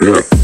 Yeah.